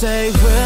say, Will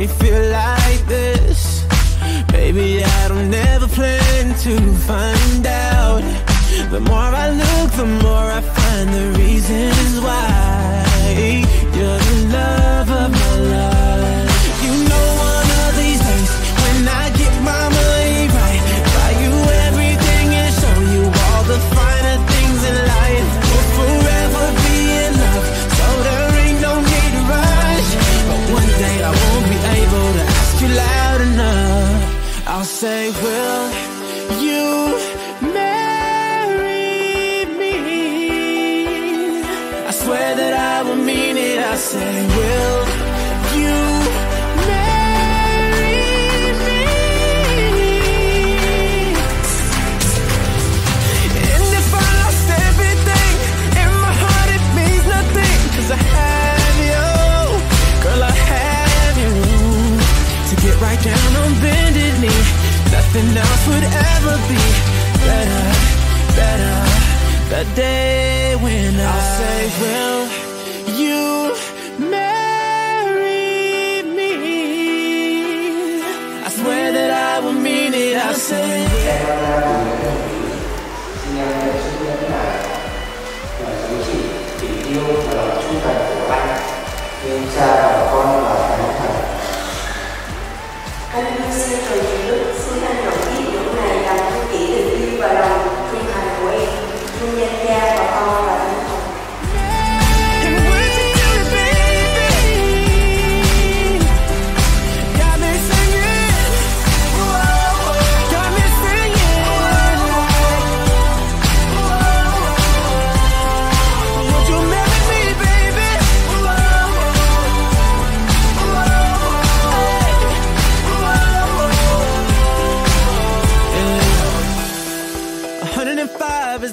me feel like this? Baby, I don't ever plan to find out. The more I look, the more I find the reasons why you're the love of my I'll say, Will you marry me? I swear that I will mean it. I say, Will you marry The day when I'll say, Will you marry me? I swear that I will mean it. I'll say, Xin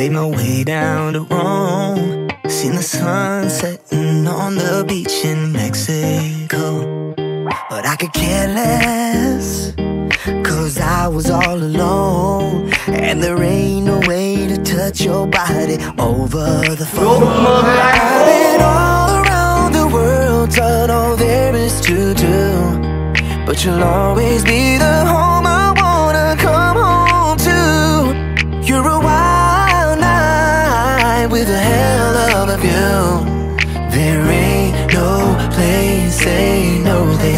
made my way down to Rome, seen the sun setting on the beach in Mexico. But I could care less, cause I was all alone, and there ain't no way to touch your body over the phone. I've been all around the world, done all there is to do. But you'll always be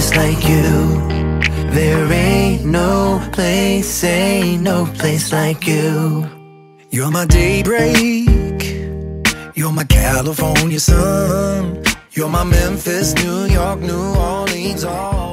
place like you. There ain't no place, ain't no place like you. You're my daybreak. You're my California sun. You're my Memphis, New York, New Orleans, all